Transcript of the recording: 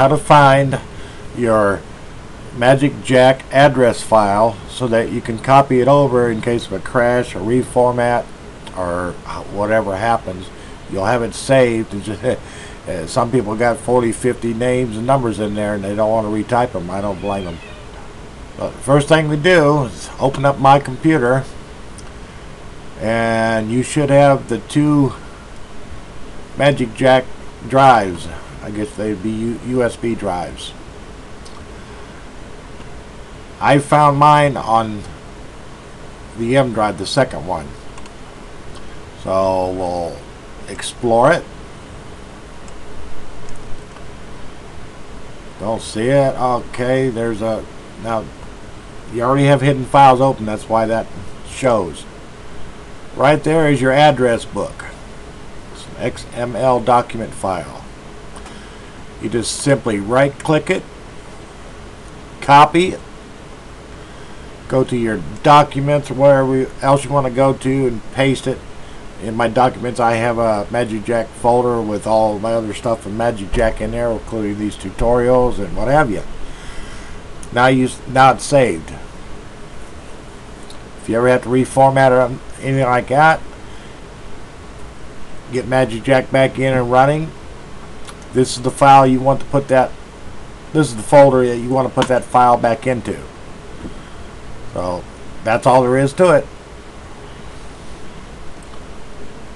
how to find your Magic Jack address file so that you can copy it over in case of a crash or reformat or whatever happens. You'll have it saved. Uh, some people got 40, 50 names and numbers in there and they don't want to retype them. I don't blame them. But first thing we do is open up my computer and you should have the two Magic Jack drives. I guess they'd be U USB drives. I found mine on the M drive, the second one. So we'll explore it. Don't see it. Okay, there's a now you already have hidden files open, that's why that shows. Right there is your address book. It's an XML document file. You just simply right click it, copy it, go to your documents or wherever else you want to go to and paste it. In my documents I have a Magic Jack folder with all my other stuff from Magic Jack in there, including these tutorials and what have you. Now you now it's saved. If you ever have to reformat or anything like that, get Magic Jack back in and running. This is the file you want to put that. This is the folder that you want to put that file back into. So that's all there is to it.